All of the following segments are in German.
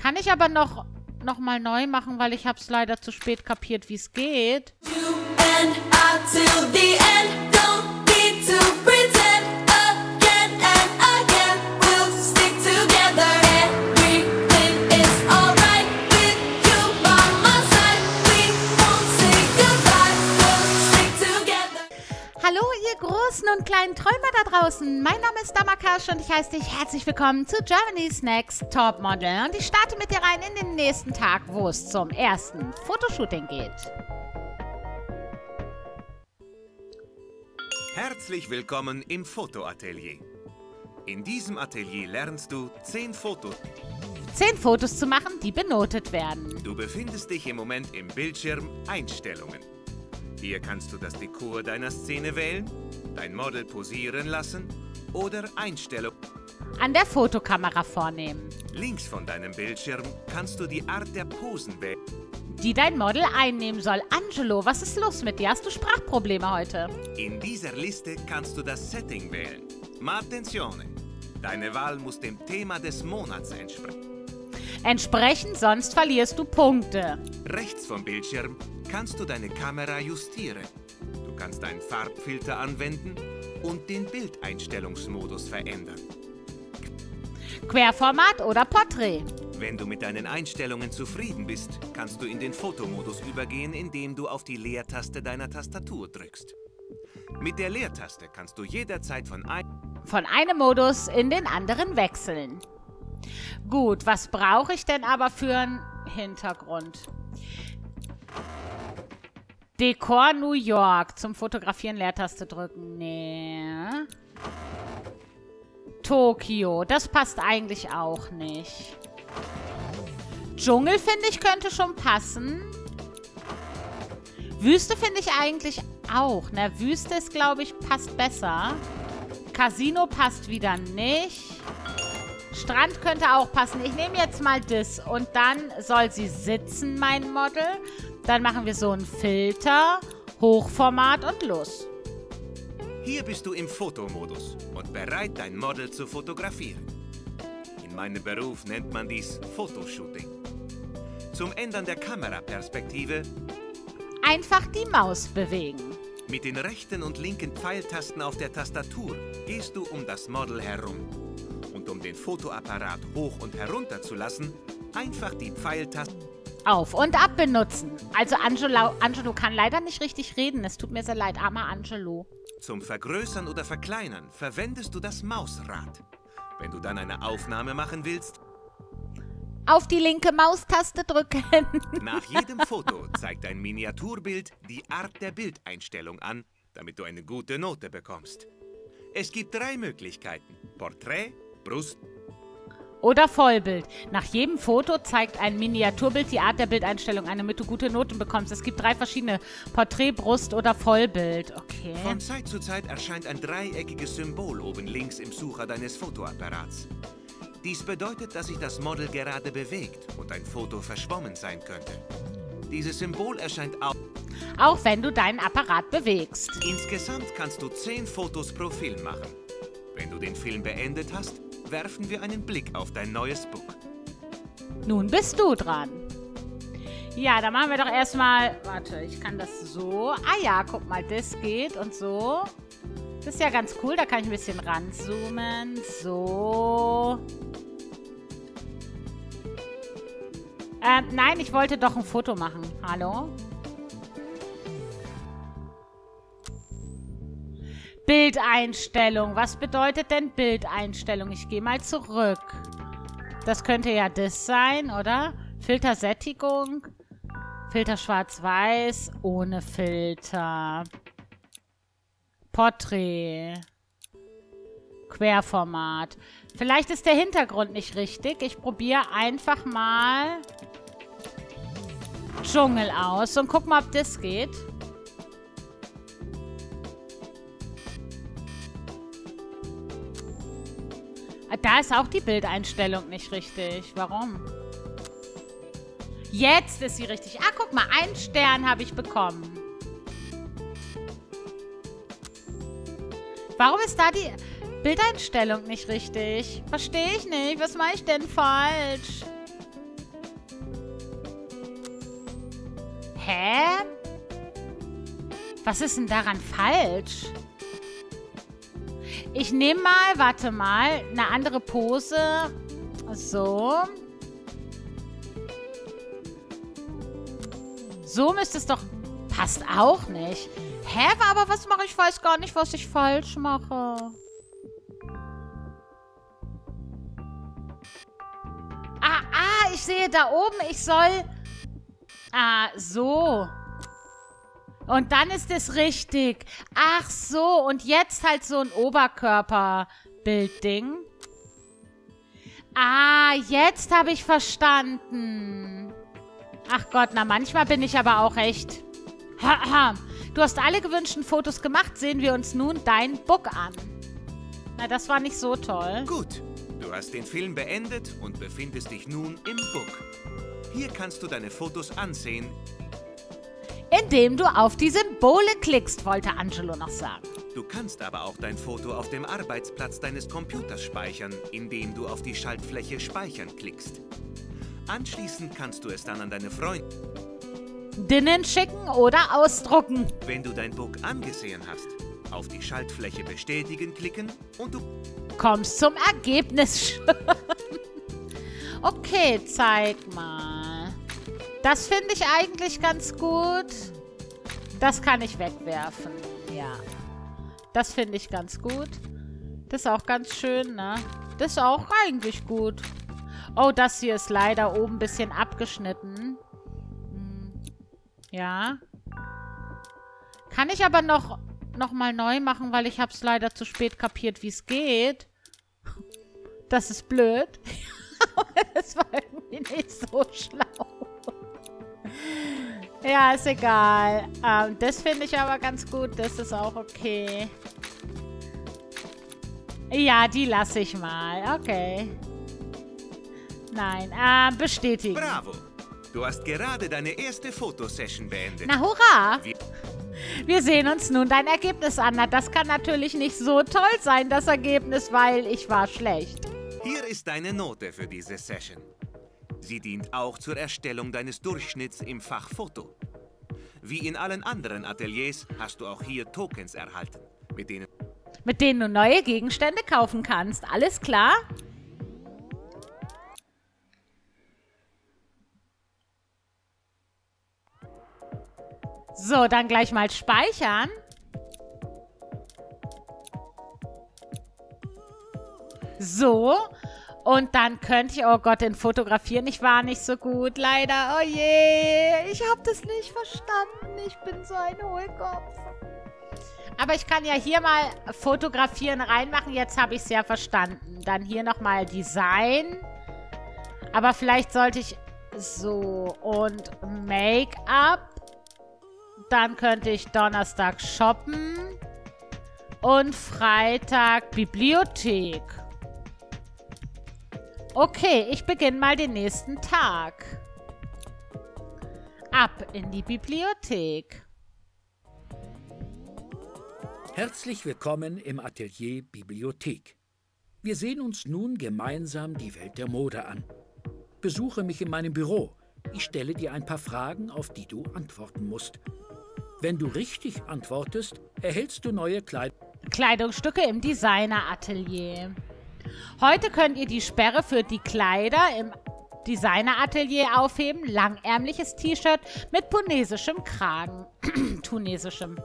Kann ich aber noch, noch mal neu machen, weil ich habe es leider zu spät kapiert, wie es geht. You and I till the end. Ihr großen und kleinen Träumer da draußen. Mein Name ist Damakash und ich heiße dich herzlich willkommen zu Germany's Next Top Model. Und ich starte mit dir rein in den nächsten Tag, wo es zum ersten Fotoshooting geht. Herzlich willkommen im Fotoatelier. In diesem Atelier lernst du 10 Fotos. Zehn Fotos zu machen, die benotet werden. Du befindest dich im Moment im Bildschirm Einstellungen. Hier kannst du das Dekor deiner Szene wählen, dein Model posieren lassen oder Einstellung. An der Fotokamera vornehmen, Links von deinem Bildschirm kannst du die Art der Posen wählen. die dein Model einnehmen soll. Angelo, was ist los mit dir? Hast du Sprachprobleme heute? In dieser Liste kannst du das Setting wählen. Ma attenzione! Deine Wahl muss dem Thema des Monats entsprechen. Entsprechend, sonst verlierst du Punkte. Rechts vom Bildschirm kannst du deine Kamera justieren. Du kannst einen Farbfilter anwenden und den Bildeinstellungsmodus verändern. Querformat oder Porträt. Wenn du mit deinen Einstellungen zufrieden bist, kannst du in den Fotomodus übergehen, indem du auf die Leertaste deiner Tastatur drückst. Mit der Leertaste kannst du jederzeit von ein Von einem Modus in den anderen wechseln. Gut, was brauche ich denn aber für einen Hintergrund? Dekor New York. Zum Fotografieren Leertaste drücken. Nee. Tokio. Das passt eigentlich auch nicht. Dschungel, finde ich, könnte schon passen. Wüste finde ich eigentlich auch. Ne, Wüste ist, glaube ich, passt besser. Casino passt wieder nicht. Strand könnte auch passen. Ich nehme jetzt mal das. Und dann soll sie sitzen, mein Model. Dann machen wir so einen Filter, Hochformat und los. Hier bist du im Fotomodus und bereit, dein Model zu fotografieren. In meinem Beruf nennt man dies Fotoshooting. Zum Ändern der Kameraperspektive Einfach die Maus bewegen. mit den rechten und linken Pfeiltasten auf der Tastatur gehst du um das Model herum. Und um den Fotoapparat hoch und herunter zu lassen, einfach die Pfeiltasten Auf und ab benutzen. Also Angelo, Angelo kann leider nicht richtig reden. Es tut mir sehr leid, armer Angelo. zum Vergrößern oder Verkleinern verwendest du das Mausrad. Wenn du dann eine Aufnahme machen willst, Auf die linke Maustaste drücken. Nach jedem Foto zeigt ein Miniaturbild die Art der Bildeinstellung an, damit du eine gute Note bekommst. Es gibt drei Möglichkeiten. Porträt, Brust Oder Vollbild. Nach jedem Foto zeigt ein Miniaturbild die Art der Bildeinstellung an, damit du gute Noten bekommst. Es gibt drei verschiedene. Porträt, Brust oder Vollbild. Okay. Von Zeit zu Zeit erscheint ein dreieckiges Symbol oben links im Sucher deines Fotoapparats. Dies bedeutet, dass sich das Model gerade bewegt und ein Foto verschwommen sein könnte. Dieses Symbol erscheint auch. Auch wenn du deinen Apparat bewegst. Insgesamt kannst du 10 Fotos pro Film machen. Wenn du den Film beendet hast, werfen wir einen Blick auf dein neues Book. Nun bist du dran. Ja, dann machen wir doch erstmal. Warte, ich kann das so. Ah ja, guck mal, das geht und so. Das ist ja ganz cool, da kann ich ein bisschen ranzoomen. So. Ähm, nein, ich wollte doch ein Foto machen. Hallo? Bildeinstellung. Was bedeutet denn Bildeinstellung? Ich gehe mal zurück. Das könnte ja das sein, oder? Filtersättigung. Filter schwarz-weiß. Ohne Filter. Porträt. Querformat. Vielleicht ist der Hintergrund nicht richtig. Ich probiere einfach mal Dschungel aus und guck mal, ob das geht. Da ist auch die Bildeinstellung nicht richtig. Warum? Jetzt ist sie richtig. Ah, guck mal, einen Stern habe ich bekommen. Warum ist da die Bildeinstellung nicht richtig? Verstehe ich nicht. Was mache ich denn falsch? Hä? Was ist denn daran falsch? Falsch. Ich nehme mal, warte mal, eine andere Pose. So. So müsste es doch... Passt auch nicht. Hä, aber was mache ich? Ich weiß gar nicht, was ich falsch mache. Ah, ah, ich sehe da oben, ich soll... Ah, so. Und dann ist es richtig. Ach so, und jetzt halt so ein Oberkörperbildding. Ah, jetzt habe ich verstanden. Ach Gott, na manchmal bin ich aber auch echt... Du hast alle gewünschten Fotos gemacht. Sehen wir uns nun dein Book an. Na, das war nicht so toll. Gut, du hast den Film beendet und befindest dich nun im Book. Hier kannst du deine Fotos ansehen. Indem du auf die Symbole klickst, wollte Angelo noch sagen. Du kannst aber auch dein Foto auf dem Arbeitsplatz deines Computers speichern, indem du auf die Schaltfläche Speichern klickst. Anschließend kannst du es dann an deine Freunde. Dinnen schicken oder ausdrucken. Wenn du dein Book angesehen hast, auf die Schaltfläche Bestätigen klicken und du Kommst zum Ergebnis. okay, zeig mal. Das finde ich eigentlich ganz gut. Das kann ich wegwerfen. Ja. Das finde ich ganz gut. Das ist auch ganz schön, ne? Das ist auch eigentlich gut. Oh, das hier ist leider oben ein bisschen abgeschnitten. Hm. Ja. Kann ich aber noch, noch mal neu machen, weil ich habe es leider zu spät kapiert, wie es geht. Das ist blöd. das war irgendwie nicht so schlau. Ja, ist egal. Ähm, das finde ich aber ganz gut. Das ist auch okay. Ja, die lasse ich mal. Okay. Nein, äh, bestätigen. Bravo! Du hast gerade deine erste Fotosession beendet. Na, hurra! Wir- Wir sehen uns nun dein Ergebnis an. Na, das kann natürlich nicht so toll sein, das Ergebnis, weil ich war schlecht. Hier ist deine Note für diese Session. Sie dient auch zur Erstellung deines Durchschnitts im Fach Foto. Wie in allen anderen Ateliers hast du auch hier Tokens erhalten, mit denen Mit denen du neue Gegenstände kaufen kannst. Alles klar? So, dann gleich mal speichern. So. Und dann könnte ich, oh Gott, den Fotografieren. Ich war nicht so gut, leider. Oh je, ich habe das nicht verstanden. Ich bin so ein Hohlkopf. Aber ich kann ja hier mal fotografieren reinmachen. Jetzt habe ich es ja verstanden. Dann hier nochmal Design. Aber vielleicht sollte ich so und Make-up. Dann könnte ich Donnerstag shoppen. Und Freitag Bibliothek. Okay, ich beginne mal den nächsten Tag. Ab in die Bibliothek. Herzlich willkommen im Atelier Bibliothek. Wir sehen uns nun gemeinsam die Welt der Mode an. Besuche mich in meinem Büro. Ich stelle dir ein paar Fragen, auf die du antworten musst. Wenn du richtig antwortest, erhältst du neue Kleidung. Kleidungsstücke im Designeratelier. Heute könnt ihr die Sperre für die Kleider im Designeratelier aufheben. Langärmliches T-Shirt mit tunesischem Kragen. tunesischem.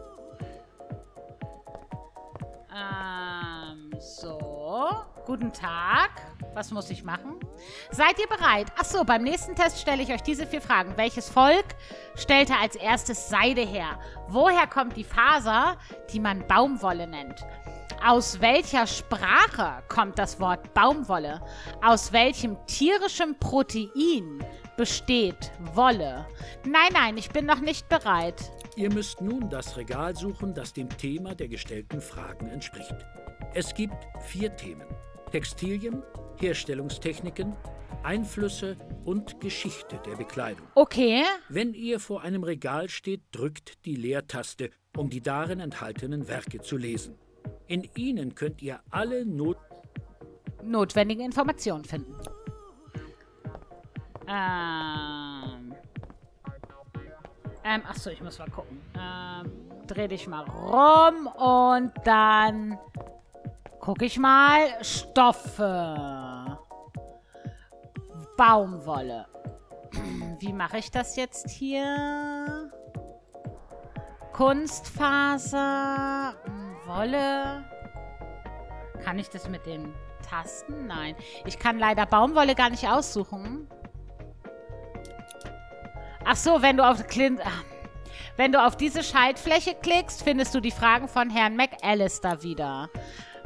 Ähm, so. Guten Tag. Was muss ich machen? Seid ihr bereit? Achso, beim nächsten Test stelle ich euch diese vier Fragen. Welches Volk stellte als erstes Seide her? Woher kommt die Faser, die man Baumwolle nennt? Aus welcher Sprache kommt das Wort Baumwolle? Aus welchem tierischem Protein besteht Wolle? Nein, nein, ich bin noch nicht bereit. Ihr müsst nun das Regal suchen, das dem Thema der gestellten Fragen entspricht. Es gibt vier Themen. Textilien, Herstellungstechniken, Einflüsse und Geschichte der Bekleidung. Okay, Wenn ihr vor einem Regal steht, drückt die Leertaste, um die darin enthaltenen Werke zu lesen. In ihnen könnt ihr alle Not notwendige Informationen finden. Ähm. Ähm, achso, ich muss mal gucken. Ähm, dreh dich mal rum und dann gucke ich mal. Stoffe. Baumwolle. Wie mache ich das jetzt hier? Kunstfaser, Wolle. Kann ich das mit den Tasten? Nein. Ich kann leider Baumwolle gar nicht aussuchen. Ach so, wenn du auf Clint... ach. Wenn du auf diese Schaltfläche klickst, findest du die Fragen von Herrn McAllister wieder.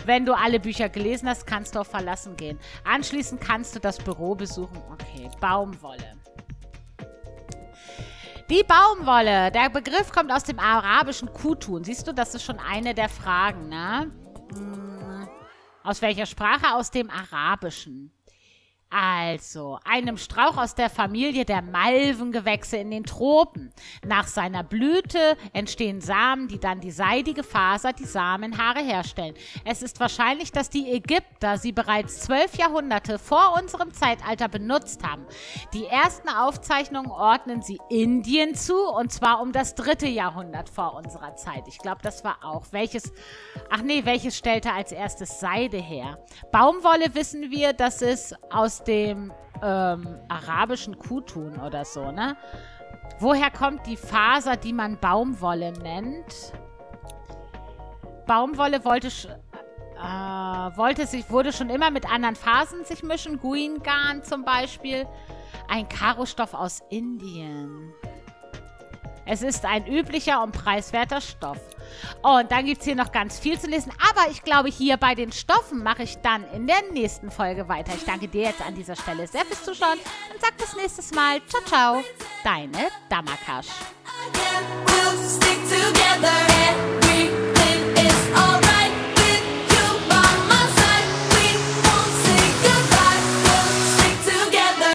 Wenn du alle Bücher gelesen hast, kannst du auf Verlassen gehen. Anschließend kannst du das Büro besuchen. Okay, Baumwolle. Die Baumwolle. Der Begriff kommt aus dem arabischen Kutun. Siehst du, das ist schon eine der Fragen, ne? Hm, Aus welcher Sprache? Aus dem Arabischen. Also, einem Strauch aus der Familie der Malvengewächse in den Tropen. Nach seiner Blüte entstehen Samen, die dann die seidige Faser, die Samenhaare herstellen. Es ist wahrscheinlich, dass die Ägypter sie bereits zwölf Jahrhunderte vor unserem Zeitalter benutzt haben. Die ersten Aufzeichnungen ordnen sie Indien zu, und zwar um das dritte Jahrhundert vor unserer Zeit. Ich glaube, das war auch. Welches, ach nee, welches stellte als erstes Seide her? Baumwolle wissen wir, dass es aus dem ähm, arabischen Kutun oder so, ne? Woher kommt die Faser, die man Baumwolle nennt? Baumwolle wollte, äh, wollte sich, wurde schon immer mit anderen Fasern sich mischen. Guingarn zum Beispiel. Ein Karostoff aus Indien. Es ist ein üblicher und preiswerter Stoff. Und dann gibt es hier noch ganz viel zu lesen. Aber ich glaube, hier bei den Stoffen mache ich dann in der nächsten Folge weiter. Ich danke dir jetzt an dieser Stelle sehr fürs Zuschauen und sag bis nächstes Mal. Ciao, ciao. Deine Damakash.